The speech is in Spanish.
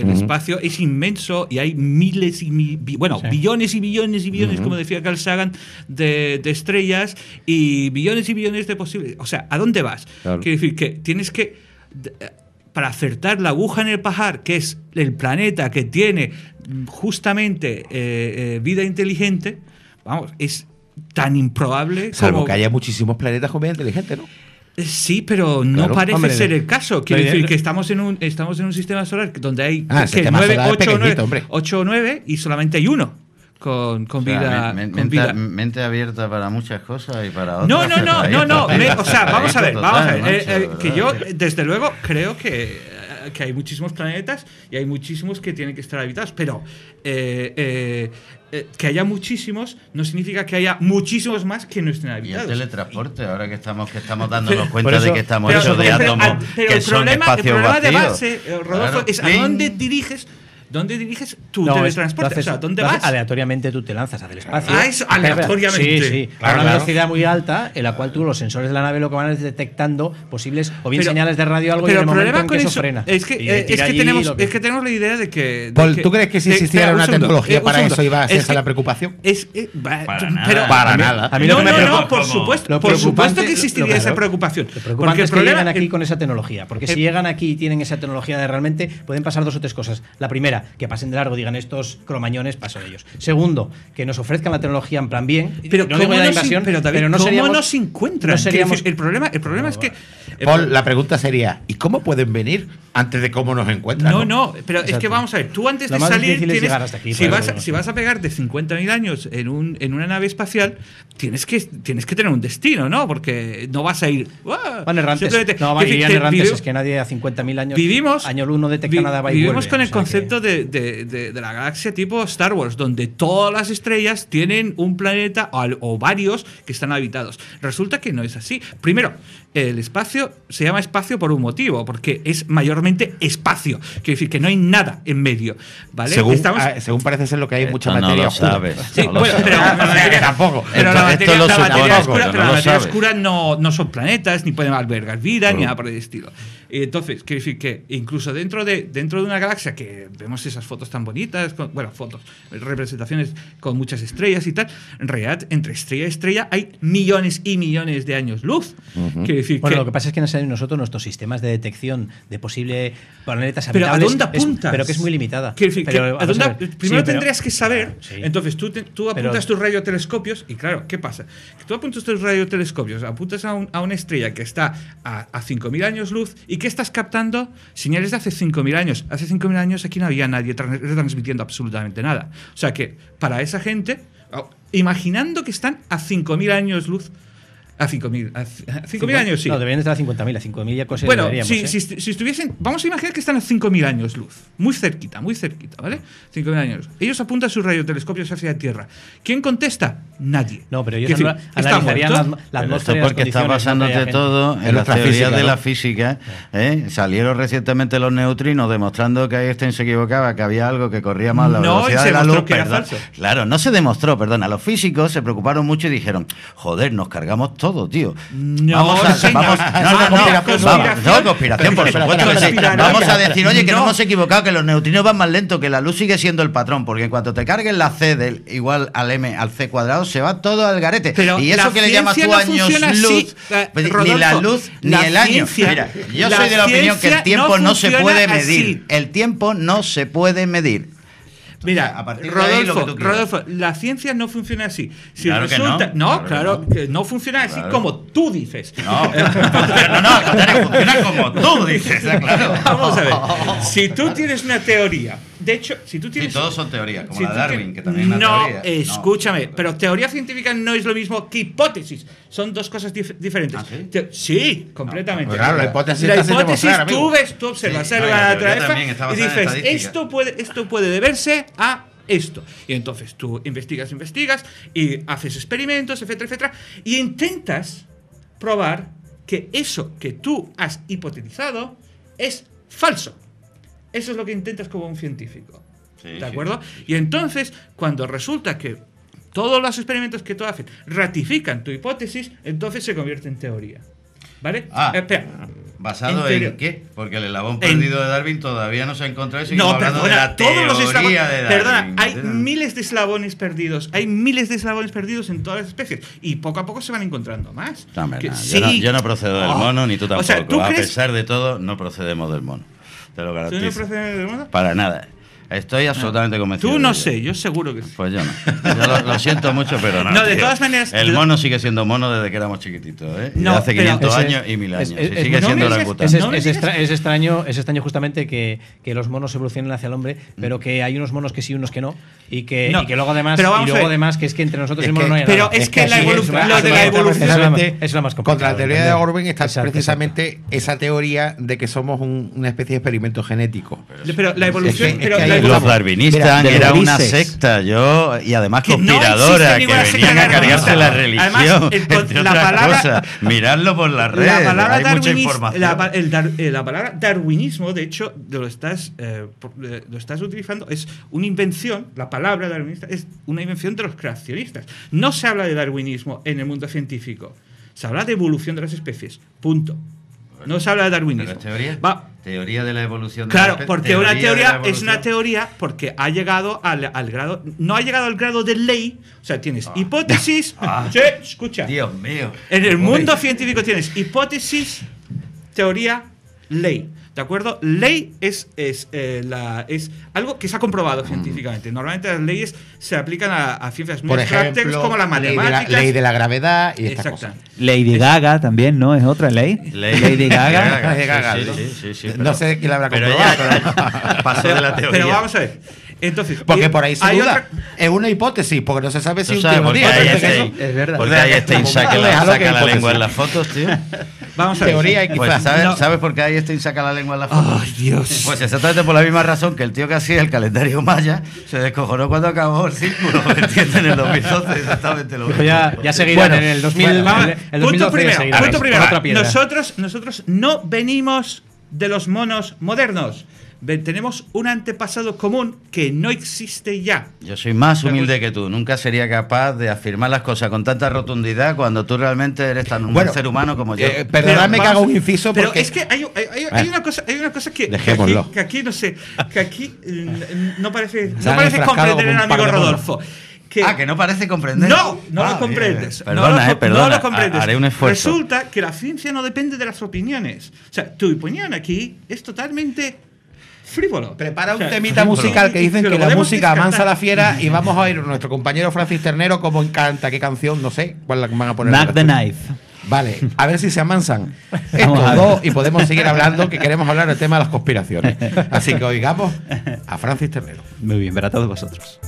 El espacio es inmenso y hay miles y mi- bueno, billones y billones y billones, como decía Carl Sagan, de, de estrellas y billones y billones de posibles. O sea, ¿a dónde vas? Claro. Quiere decir que tienes que para acertar la aguja en el pajar, que es el planeta que tiene justamente eh, eh, vida inteligente, vamos, es tan improbable Salvo como que haya muchísimos planetas con vida inteligente, ¿no? Sí, pero no Claro. parece Hombre, ser el caso. Quiero decir que estamos en un estamos en un sistema solar donde hay Ah, que sistema nueve, solar es ocho, pequeñito, nueve, hombre. ocho o nueve y solamente hay uno con, con O sea, vida. men- con mente, vida. mente abierta para muchas cosas y para otras. No, no, no, no, no. me- o sea, vamos a ver, vamos a ver. eh, eh, que yo, desde luego, creo que, que hay muchísimos planetas y hay muchísimos que tienen que estar habitados, pero eh, eh, eh, que haya muchísimos no significa que haya muchísimos más que no estén Y el habitados. teletransporte, ahora que estamos que estamos dándonos Pero- cuenta eso- de que estamos hechos de átomos que el son problema, el espacios problema de vacíos. base, eh, Rodolfo, Claro, es a dónde diriges, dónde diriges tu No, teletransporte. haces- o sea, ¿dónde vas? Aleatoriamente tú te lanzas hacia el espacio. Ah, eso, aleatoriamente. Sí, sí. Claro, a una claro. velocidad muy alta, en la cual tú los sensores de la nave lo que van es detectando posibles o bien Pero- señales de radio o algo y Pero en el el momento problema en con que eso, eso frena. es que, Y eh, es, que tenemos, que- es que tenemos la idea de que. de Paul, ¿tú crees que si de- existiera una tecnología un para eso iba a ser Es esa la preocupación? Es, eh, Para nada. Para nada. A mí no, no, por supuesto, por supuesto que existiría esa preocupación. Porque el es que problema llegan aquí con esa tecnología. Porque si llegan aquí y tienen esa tecnología de realmente, pueden pasar dos o tres cosas. La primera, que pasen de largo, digan estos cromañones, paso de ellos. Segundo, que nos ofrezcan la tecnología en plan bien. Pero no ¿cómo digo nos, invasión, pero, David, no ¿cómo seríamos- nos encuentran? no seríamos- el problema, el problema es que. Paul, la pregunta sería, ¿y cómo pueden venir antes de cómo nos encuentran? No, no, pero es que vamos a ver, tú antes Lo de más salir, difícil es tienes- llegar hasta aquí, si, vas, si vas a pegar de 50.000 años en, un, en una nave espacial, tienes que, tienes que tener un destino, ¿no? Porque no vas a ir... ¡guau! Van errantes. No, van que- irían errantes. Es que nadie a 50.000 años. Vivimos, Año 1 detecta vi- nada, va y vivimos vuelve. con el O sea que- concepto de, de- de- de la galaxia tipo Star Wars, donde todas las estrellas tienen un planeta o, o varios que están habitados. Resulta que no es así. Primero, el espacio se llama espacio por un motivo, porque es mayormente espacio. Quiere decir que no hay nada en medio. ¿vale? Según, Estamos- ah, según parece ser lo que hay mucha no materia lo oscura. sabes. Sí, no bueno, sabes. pero la materia, tampoco. Pero la materia, la pero oscura, no pero la lo materia oscura no, no son planetas, ni pueden albergar vida, ni nada por el estilo. Entonces, quiero decir que incluso dentro de, dentro de una galaxia que vemos esas fotos tan bonitas, con- bueno, fotos, representaciones con muchas estrellas y tal, en realidad entre estrella y estrella hay millones y millones de años luz. Quiero decir Bueno, que, lo que pasa es que nosotros nuestros sistemas de detección de posible planetas Pero ¿a habitables. dónde es- apuntas? pero que es muy limitada. Quiero decir, que Pero, ¿a vamos dónde- a primero Sí, pero- tendrías que saber. Sí. Entonces tú, te- tú Pero- apuntas tus radiotelescopios y claro, ¿qué pasa? Que tú apuntas tus radiotelescopios, apuntas a, un- a una estrella que está a, a 5.000 años luz y que estás captando señales de hace 5.000 años. Hace 5.000 años aquí no había nadie tran- retransmitiendo absolutamente nada. O sea que para esa gente, oh, imaginando que están a 5.000 años luz, a 5.000 a c- a 5.000 años sí. No, deberían estar a 50.000, a 5.000 ya cosas Bueno, si, ¿eh? si, si estuviesen, vamos a imaginar que están a 5.000 años luz, muy cerquita, muy cerquita, ¿vale? 5.000 años. Ellos apuntan sus radiotelescopios hacia la Tierra. ¿Quién contesta? Nadie. No, pero ellos decir, ¿está analizarían la, la Pero atmósfera esto porque está basándote todo En en las teorías física, de ¿no? la física. ¿eh? Salieron recientemente los neutrinos demostrando que Einstein se equivocaba, que había algo que corría más la No, velocidad de la luz. que era falso. Claro, no se demostró, perdón. A los físicos se preocuparon mucho y dijeron, joder, nos cargamos todo, tío. No, vamos a, señor. vamos, no, no, no, Conspiración. vamos, no, conspiración, por Espera, supuesto que espera, sí. espera, Vamos a espera. decir, oye, que No. hemos equivocado, que los neutrinos van más lento, que la luz sigue siendo el patrón, porque en cuanto te carguen la C del igual al M al C cuadrado, se va todo al garete. Pero y eso que le llamas tú años luz, así, eh, pues, ni la luz ni La el año. Mira, yo soy de la opinión que el tiempo no se puede medir. El tiempo no se puede medir. Mira, a partir de ahí, lo que Rodolfo, tú. Rodolfo, la ciencia no funciona así. Si Claro que resulta, no. Claro claro, que no. funciona así Claro. como tú dices. No, no, no, funciona como tú dices, claro. Vamos a ver. Si tú tienes una teoría, de hecho, si tú Sí, tienes. todos son teorías, como si la de Darwin, tienes- que también es una no, teoría. escúchame, pero teoría científica no es lo mismo que hipótesis. Son dos cosas dif- diferentes. ¿Ah, sí? Te- sí, completamente. Pues claro, la hipótesis La hipótesis, demostrar, tú ves, tú observas Sí, no, la y dices, esto puede, esto puede deberse a esto. Y entonces tú investigas, investigas y haces experimentos, etcétera, etcétera, y intentas probar que eso que tú has hipotetizado es falso. Eso es lo que intentas como un científico. Sí, ¿De sí. acuerdo? Y entonces, cuando resulta que todos los experimentos que tú haces ratifican tu hipótesis, entonces se convierte en teoría. ¿Vale? Ah. Espera. ¿Basado En qué? Porque el eslabón En- perdido de Darwin todavía no se ha encontrado y No, hablando perdona, de la todos los teoría eslabones. de Darwin. Perdona, hay miles de eslabones perdidos. Hay miles de eslabones perdidos en todas las especies. Y poco a poco se van encontrando más. No, Que no, sí. no, yo no procedo del Oh. mono, ni tú O tampoco. sea, ¿tú a crees- pesar de todo, no procedemos del mono. Te lo ¿Tú garantizo. no procedes del mono? Para nada. Estoy absolutamente convencido. Tú no sé, yo seguro que sí. Pues yo no. Yo lo, lo siento mucho, pero no. No, de tío. todas maneras, El mono sigue siendo mono desde que éramos chiquititos, ¿eh? Y No, hace pero- 500 Ese- años y 1000 años. es- y es- sigue no siendo la puta. Es, es digas- extra- es extraño, es extraño justamente que, que los monos evolucionen hacia el hombre, pero que hay unos monos que sí y unos que no. Y que, No, y que luego además, pero y luego además que es que entre nosotros y el mono que- no hay pero nada. es que la así evolu- más- lo de la evolución- es la más- la más Contra la teoría de. Orwin está Exacto, precisamente esa teoría de que somos un- una especie de experimento genético. Pero la evolución. Los Mira, darwinistas de era una secta, yo, y además Que conspiradora, que venían a cargarse la religión. Además, el entre la otras palabra- cosas. Miradlo por las redes, La palabra, hay mucha información. la, pa- el dar- eh, la palabra darwinismo, de hecho, lo estás, eh, por- eh, lo estás utilizando, es una invención, la palabra darwinista es una invención de los creacionistas. No se habla de darwinismo en el mundo científico, se habla de evolución de las especies, punto. No se habla de darwinismo. teoría, Va- teoría de la evolución. de Claro, la espe- porque una de teoría es una teoría porque ha llegado al, al grado, no ha llegado al grado de ley, o sea, tienes hipótesis, Ah. Escucha, Dios mío. en el mundo científico tienes hipótesis, teoría, ley. ¿De acuerdo? Ley es, es, eh, la, es algo que se ha comprobado Mm. científicamente. Normalmente las leyes se aplican a, a ciencias muy Por abstractas ejemplo, como las ley de la, matemáticas. ley de la gravedad y estas Exacto. cosas. Lady Gaga también, ¿no? Es otra ley. Lady Gaga. Gaga, Sí, ¿no? sí, sí, sí, No sé quién la habrá pero comprobado, ella pasó de la teoría. Pero vamos a ver. Entonces, Porque por ahí se duda. otra- Es una hipótesis, porque no se sabe si ¿Tú un sabes por qué teoría. hay Entonces, Einstein? eso- Es verdad. ¿Por qué hay Einstein saca Déjalo la, que saca la lengua en las fotos, tío? Vamos a ver. Teoría y Pues, quizás. ¿sabes, No. ¿sabes por qué Einstein saca la lengua en las fotos? Ay, Dios. Pues exactamente por la misma razón que el tío que hacía el calendario maya se descojonó cuando acabó el círculo, ¿me entiendes? En el 2012, exactamente lo Dijo, mismo. ya, ya seguirán Bueno, en el 2000. bueno, el- el punto 2012 primero, seguirán punto primero. otra piedra. Nosotros, nosotros no venimos de los monos modernos. Tenemos un antepasado común que no existe ya. Yo soy más humilde que tú. Nunca sería capaz de afirmar las cosas con tanta rotundidad cuando tú realmente eres tan un Bueno, ser humano como yo. eh, perdonadme Pero que haga un inciso Pero porque. es que hay, hay- hay- hay una cosa, hay una cosa que, que Dejémoslo. aquí, que aquí, no sé, que aquí eh, no parece, no parece comprender par amigo. Rodolfo. Que ah, que no parece comprender. No, no Ah, lo comprendes. bien. no Perdona, lo, eh, perdona. no lo comprendes. Haré un esfuerzo. Resulta que la ciencia no depende de las opiniones. O sea, tu opinión aquí es totalmente frívolo. Prepara un O sea, temita frívolo. musical que dicen que la música amansa la fiera y vamos a oír a nuestro compañero Francis Ternero cómo encanta, qué canción, no sé cuál la van a poner. Mac the Knife. Vale, a ver si se amansan a estos ver. dos y podemos seguir hablando que queremos hablar del tema de las conspiraciones. Así que oigamos a Francis Ternero. Muy bien, para todos vosotros.